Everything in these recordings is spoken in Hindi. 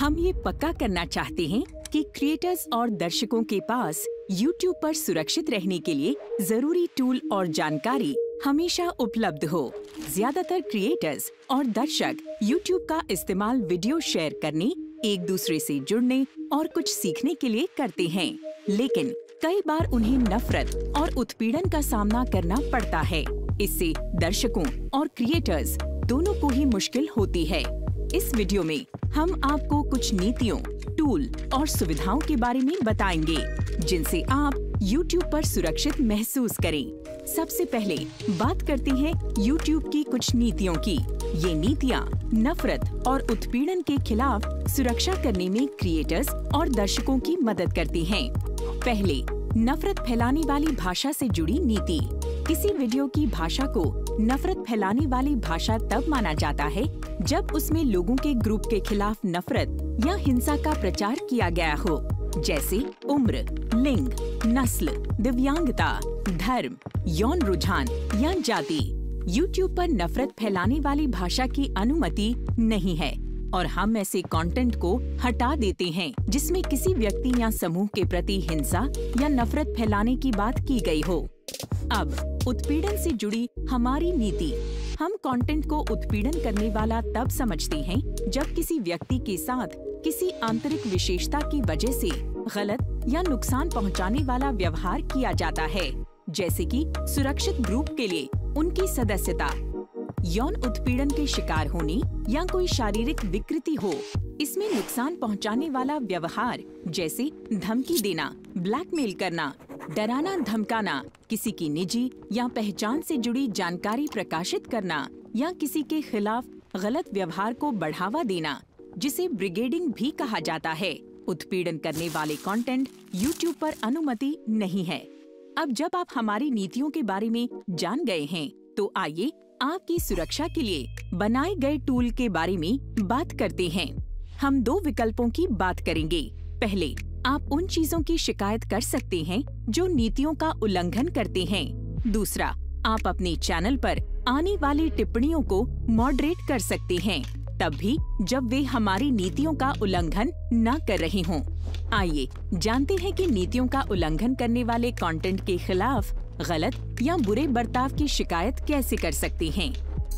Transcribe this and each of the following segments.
हम ये पक्का करना चाहते हैं कि क्रिएटर्स और दर्शकों के पास YouTube पर सुरक्षित रहने के लिए ज़रूरी टूल और जानकारी हमेशा उपलब्ध हो। ज़्यादातर क्रिएटर्स और दर्शक YouTube का इस्तेमाल वीडियो शेयर करने, एक दूसरे से जुड़ने और कुछ सीखने के लिए करते हैं। लेकिन कई बार उन्हें नफरत और उत्पीड़न का सामना करना पड़ता है। इससे दर्शकों और क्रिएटर्स दोनों को ही मुश्किल होती है। इस वीडियो में हम आपको कुछ नीतियों, टूल और सुविधाओं के बारे में बताएँगे, जिनसे आप YouTube पर सुरक्षित महसूस करें। सबसे पहले बात करते हैं YouTube की कुछ नीतियों की ये नीतियाँ नफरत और उत्पीड़न के खिलाफ सुरक्षा करने में क्रिएटर्स और दर्शकों की मदद करती हैं। पहले, नफरत फैलाने वाली भाषा से जुड़ी नीति किसी वीडियो की भाषा को नफरत फैलाने वाली भाषा तब माना जाता है, जब उसमें लोगों के ग्रुप के खिलाफ नफरत या हिंसा का प्रचार किया गया हो। जैसे उम्र, लिंग, नस्ल, दिव्यांगता, धर्म, यौन रुझान या जाति। YouTube पर नफरत फैलाने वाली भाषा की अनुमति नहीं है और हम ऐसे कंटेंट को हटा देते हैं, जिसमें किसी व्यक्ति या समूह के प्रति हिंसा या नफरत फैलाने की बात की गई हो। अब उत्पीड़न से जुड़ी हमारी नीति। हम कंटेंट को उत्पीड़न करने वाला तब समझते हैं, जब किसी व्यक्ति के साथ किसी आंतरिक विशेषता की वजह से गलत या नुकसान पहुँचाने वाला व्यवहार किया जाता है, जैसे कि सुरक्षित ग्रुप के लिए उनकी सदस्यता। यौन उत्पीड़न के शिकार होने या कोई शारीरिक विकृति हो, इसमें नुकसान पहुँचाने वाला व्यवहार, जैसे धमकी देना ब्लैकमेल करना डराना, धमकाना, किसी की निजी या पहचान से जुड़ी जानकारी प्रकाशित करना या किसी के खिलाफ गलत व्यवहार को बढ़ावा देना, जिसे ब्रिगेडिंग भी कहा जाता है। उत्पीड़न करने वाले कंटेंट YouTube पर अनुमति नहीं है। अब जब आप हमारी नीतियों के बारे में जान गए हैं तो आइए आपकी सुरक्षा के लिए बनाए गए टूल के बारे में बात करते हैं। हम दो विकल्पों की बात करेंगे। पहले आप उन चीज़ों की शिकायत कर सकते हैं, जो नीतियों का उल्लंघन करते हैं। दूसरा, आप अपने चैनल पर आने वाली टिप्पणियों को मॉडरेट कर सकते हैं, तब भी जब वे हमारी नीतियों का उल्लंघन न कर रहे हों। आइए, जानते हैं कि नीतियों का उल्लंघन करने वाले कंटेंट के खिलाफ गलत या बुरे बर्ताव की शिकायत कैसे कर सकते हैं?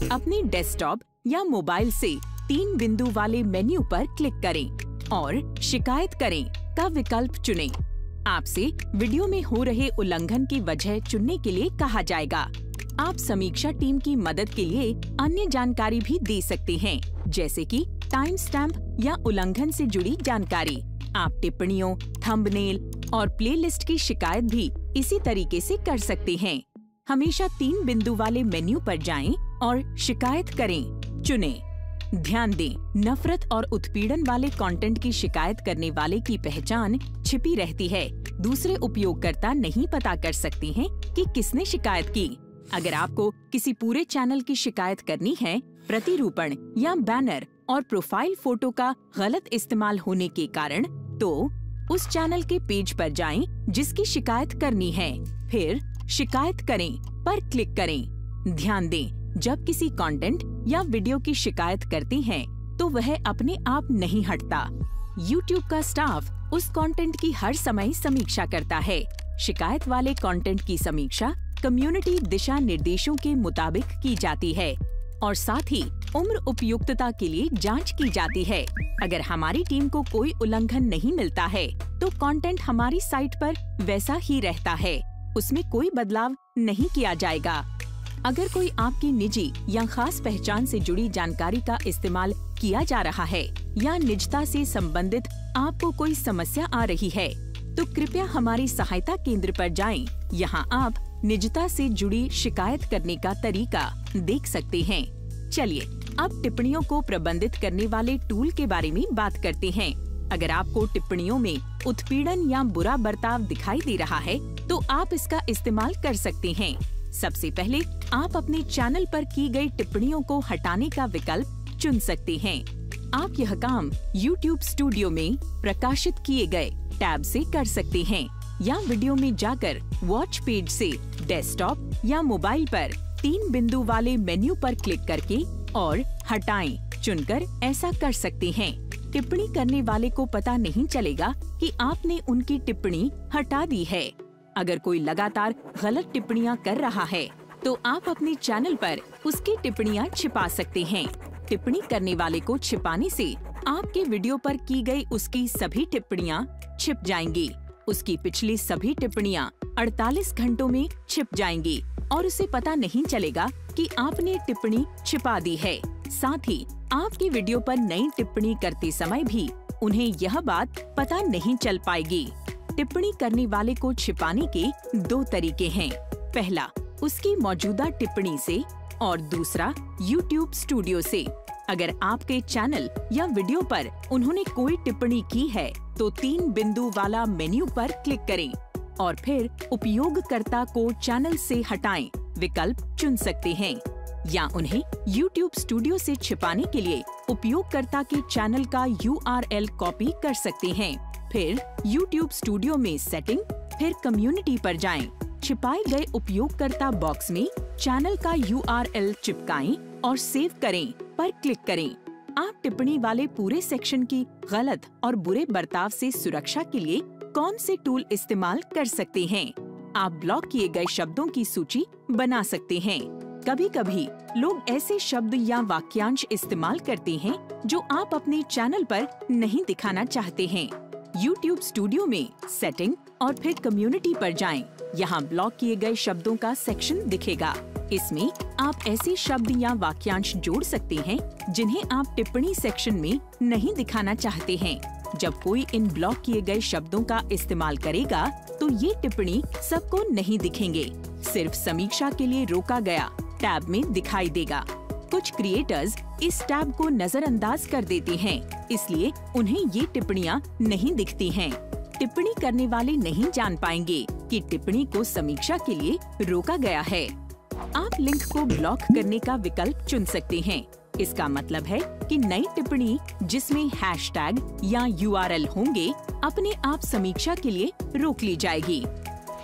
अपने डेस्कटॉप या मोबाइल से तीन बिंदु वाले मेन्यू पर क्लिक करें और शिकायत करें। का विकल्प चुनें। आपसे वीडियो में हो रहे उल्लंघन की वजह चुनने के लिए कहा जाएगा आप समीक्षा टीम की मदद के लिए अन्य जानकारी भी दे सकते हैं, जैसे कि टाइम स्टैम्प या उल्लंघन से जुड़ी जानकारी आप टिप्पणियों थंबनेल और प्लेलिस्ट की शिकायत भी इसी तरीके से कर सकते हैं हमेशा तीन बिंदु वाले मेन्यू पर जाएँ और शिकायत करें चुनें। ध्यान दें, नफरत और उत्पीड़न वाले कंटेंट की शिकायत करने वाले की पहचान छिपी रहती है। दूसरे उपयोगकर्ता नहीं पता कर सकते हैं कि किसने शिकायत की। अगर आपको किसी पूरे चैनल की शिकायत करनी है, प्रतिरूपण या बैनर और प्रोफ़ाइल फ़ोटो का गलत इस्तेमाल होने के कारण तो उस चैनल के पेज पर जाएँ, जिसकी शिकायत करनी है। फिर शिकायत करें, पर क्लिक करें। ध्यान दें जब किसी कंटेंट या वीडियो की शिकायत करती हैं तो वह अपने आप नहीं हटता। YouTube का स्टाफ उस कंटेंट की हर समय समीक्षा करता है। शिकायत वाले कंटेंट की समीक्षा कम्युनिटी दिशा निर्देशों के मुताबिक की जाती है और साथ ही उम्र उपयुक्तता के लिए जाँच की जाती है। अगर हमारी टीम को कोई उल्लंघन नहीं मिलता है तो कंटेंट हमारी साइट पर वैसा ही रहता है। उसमें कोई बदलाव नहीं किया जाएगा। अगर कोई आपकी निजी या खास पहचान से जुड़ी जानकारी का इस्तेमाल किया जा रहा है या निजता से संबंधित आपको कोई समस्या आ रही है तो कृपया हमारी सहायता केंद्र पर जाएँ। यहाँ आप निजता से जुड़ी शिकायत करने का तरीका देख सकते हैं। चलिए, अब टिप्पणियों को प्रबंधित करने वाले टूल के बारे में बात करते हैं। अगर आपको टिप्पणियों में उत्पीड़न या बुरा बर्ताव दिखाई दे रहा है तो आप इसका इस्तेमाल कर सकते हैं। सबसे पहले आप अपने चैनल पर की गई टिप्पणियों को हटाने का विकल्प चुन सकते हैं। आप यह काम YouTube स्टूडियो में प्रकाशित किए गए टैब से कर सकते हैं, या वीडियो में जाकर वॉच पेज से डेस्कटॉप या मोबाइल पर तीन बिंदु वाले मेन्यू पर क्लिक करके और हटाएँ। चुनकर ऐसा कर सकते हैं। टिप्पणी करने वाले को पता नहीं चलेगा कि आपने उनकी टिप्पणी हटा दी है। अगर कोई लगातार गलत टिप्पणियाँ कर रहा है तो आप अपने चैनल पर उसकी टिप्पणियाँ छिपा सकते हैं। टिप्पणी करने वाले को छिपाने से आपके वीडियो पर की गई उसकी सभी टिप्पणियाँ छिप जाएँगी। उसकी पिछली सभी टिप्पणियाँ 48 घंटों में छिप जाएँगी और उसे पता नहीं चलेगा कि आपने टिप्पणी छिपा दी है। साथ ही, आपकी वीडियो पर नई टिप्पणी करते समय भी उन्हें यह बात पता नहीं चल पाएगी। टिप्पणी करने वाले को छिपाने के दो तरीके हैं। पहला, उसकी मौजूदा टिप्पणी से और दूसरा, YouTube स्टूडियो से। अगर आपके चैनल या वीडियो पर उन्होंने कोई टिप्पणी की है तो तीन बिंदु वाला मेन्यू पर क्लिक करें और फिर उपयोगकर्ता को चैनल से हटाएँ, विकल्प चुन सकते हैं। या उन्हें YouTube स्टूडियो से छिपाने के लिए उपयोगकर्ता के चैनल का URL कॉपी कर सकते हैं। फिर YouTube स्टूडियो में सेटिंग फिर कम्युनिटी पर जाएँ। छिपाए गए उपयोगकर्ता बॉक्स में चैनल का URL चिपकाएँ और सेव करें, पर क्लिक करें। आप टिप्पणी वाले पूरे सेक्शन की गलत और बुरे बर्ताव से सुरक्षा के लिए कौन से टूल इस्तेमाल कर सकते हैं? आप ब्लॉक किए गए शब्दों की सूची बना सकते हैं। कभी कभी लोग ऐसे शब्द या वाक्यांश इस्तेमाल करते हैं जो आप अपने चैनल पर नहीं दिखाना चाहते हैं। YouTube स्टूडियो में सेटिंग और फिर कम्युनिटी पर जाएँ। यहाँ ब्लॉक किए गए शब्दों का सेक्शन दिखेगा। इसमें आप ऐसे शब्द या वाक्यांश जोड़ सकते हैं, जिन्हें आप टिप्पणी सेक्शन में नहीं दिखाना चाहते हैं। जब कोई इन ब्लॉक किए गए शब्दों का इस्तेमाल करेगा तो ये टिप्पणी सबको नहीं दिखेंगे। सिर्फ़ समीक्षा के लिए रोका गया। टैब में दिखाई देगा। कुछ क्रिएटर्स इस टैब को नजरअंदाज कर देते हैं, इसलिए उन्हें ये टिप्पणियाँ नहीं दिखती हैं। टिप्पणी करने वाले नहीं जान पाएँगे कि टिप्पणी को समीक्षा के लिए रोका गया है। आप लिंक को ब्लॉक करने का विकल्प चुन सकते हैं। इसका मतलब है कि नई टिप्पणी जिसमें हैशटैग या यूआरएल होंगे, अपने आप समीक्षा के लिए रोक ली जाएगी।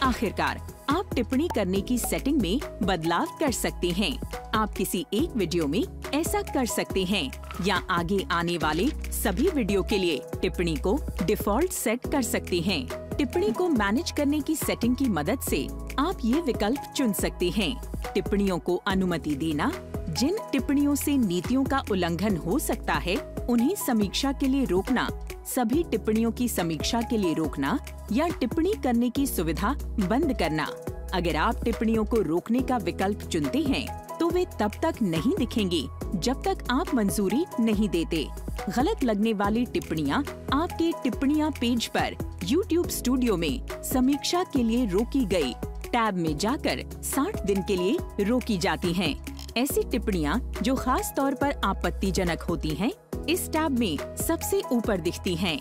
आखिरकार, आप टिप्पणी करने की सेटिंग में बदलाव कर सकते हैं। आप किसी एक वीडियो में ऐसा कर सकते हैं या आगे आने वाले सभी वीडियो के लिए टिप्पणी को डिफ़ॉल्ट सेट कर सकते हैं। टिप्पणी को मैनेज करने की सेटिंग की मदद से आप ये विकल्प चुन सकते हैं। टिप्पणियों को अनुमति देना, जिन टिप्पणियों से नीतियों का उल्लंघन हो सकता है, उन्हें समीक्षा के लिए रोकना, सभी टिप्पणियों की समीक्षा के लिए रोकना या टिप्पणी करने की सुविधा बंद करना। अगर आप टिप्पणियों को रोकने का विकल्प चुनते हैं वे तब तक नहीं दिखेंगी जब तक आप मंजूरी नहीं देते गलत लगने वाली टिप्पणियाँ आपके टिप्पणियाँ पेज पर YouTube स्टूडियो में समीक्षा के लिए रोकी गई टैब में जाकर 60 दिन के लिए रोकी जाती हैं। ऐसी टिप्पणियाँ जो खास तौर पर आपत्तिजनक होती हैं, इस टैब में सबसे ऊपर दिखती हैं।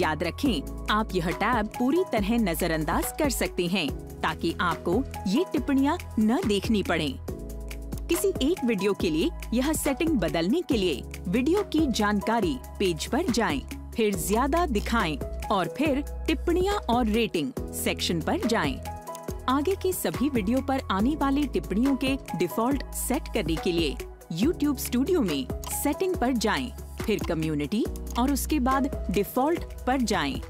याद रखें, आप यह टैब पूरी तरह नजरअंदाज कर सकते हैं ताकि आपको ये टिप्पणियाँ न देखनी पड़े किसी एक वीडियो के लिए यह सेटिंग बदलने के लिए वीडियो की जानकारी पेज पर जाएँ, फिर ज़्यादा दिखाएँ और फिर टिप्पणियाँ और रेटिंग सेक्शन पर जाएँ। आगे के सभी वीडियो पर आने वाली टिप्पणियों के डिफ़ॉल्ट सेट करने के लिए YouTube स्टूडियो में सेटिंग पर जाएँ, फिर कम्युनिटी और उसके बाद डिफ़ॉल्ट पर जाएँ।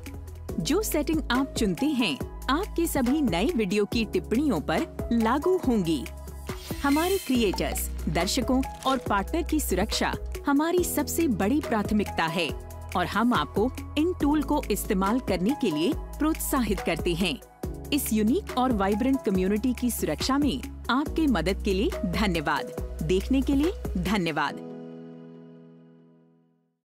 जो सेटिंग आप चुनते हैं आपके सभी नए वीडियो की टिप्पणियों पर लागू होंगी हमारे क्रिएटर्स दर्शकों और पार्टनर की सुरक्षा हमारी सबसे बड़ी प्राथमिकता है और हम आपको इन टूल को इस्तेमाल करने के लिए प्रोत्साहित करते हैं। इस यूनिक और वाइब्रेंट कम्युनिटी की सुरक्षा में आपके मदद के लिए धन्यवाद। देखने के लिए धन्यवाद।